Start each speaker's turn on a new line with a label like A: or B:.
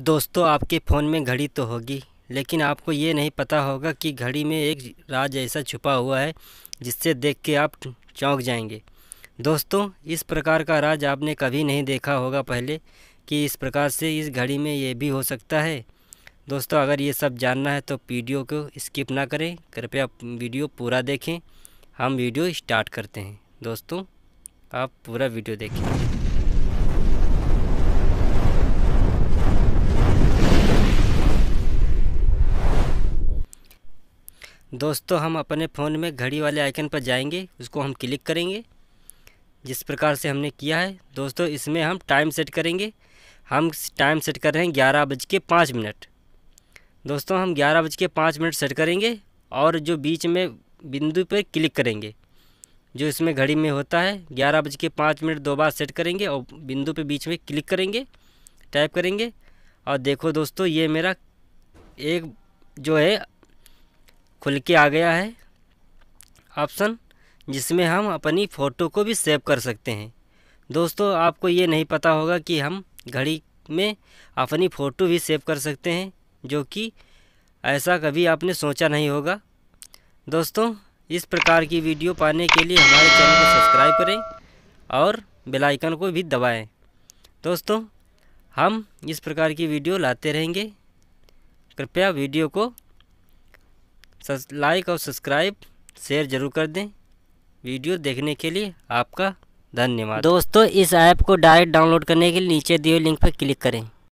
A: दोस्तों, आपके फ़ोन में घड़ी तो होगी, लेकिन आपको ये नहीं पता होगा कि घड़ी में एक राज ऐसा छुपा हुआ है, जिससे देख के आप चौंक जाएँगे। दोस्तों, इस प्रकार का राज आपने कभी नहीं देखा होगा पहले कि इस प्रकार से इस घड़ी में ये भी हो सकता है। दोस्तों, अगर ये सब जानना है तो वीडियो को स्किप ना करें, कृपया वीडियो पूरा देखें। हम वीडियो स्टार्ट करते हैं। दोस्तों, आप पूरा वीडियो देखें। दोस्तों, हम अपने फ़ोन में घड़ी वाले आइकन पर जाएँगे, उसको हम क्लिक करेंगे। जिस प्रकार से हमने किया है, दोस्तों, इसमें हम टाइम सेट करेंगे। हम टाइम सेट कर रहे हैं ग्यारह बज के पाँच मिनट। दोस्तों, हम ग्यारह बज के पाँच मिनट सेट करेंगे और जो बीच में बिंदु पर क्लिक करेंगे। जो इसमें घड़ी में होता है, ग्यारह बज के पाँच मिनट दो बार सेट करेंगे और बिंदु पे बीच में क्लिक करेंगे, टाइप करेंगे। और देखो दोस्तों, ये मेरा एक जो है खुल के आ गया है। ऑप्शन, जिसमें हम अपनी फ़ोटो को भी सेव कर सकते हैं। दोस्तों, आपको ये नहीं पता होगा कि हम घड़ी में अपनी फ़ोटो भी सेव कर सकते हैं, जो कि ऐसा कभी आपने सोचा नहीं होगा। दोस्तों, इस प्रकार की वीडियो पाने के लिए हमारे चैनल को सब्सक्राइब करें और बेल आइकन को भी दबाएँ। दोस्तों, हम इस प्रकार की वीडियो लाते रहेंगे। कृपया वीडियो को लाइक और सब्सक्राइब शेयर ज़रूर कर दें। वीडियो देखने के लिए आपका धन्यवाद। दोस्तों, इस ऐप को डायरेक्ट डाउनलोड करने के लिए नीचे दिए लिंक पर क्लिक करें।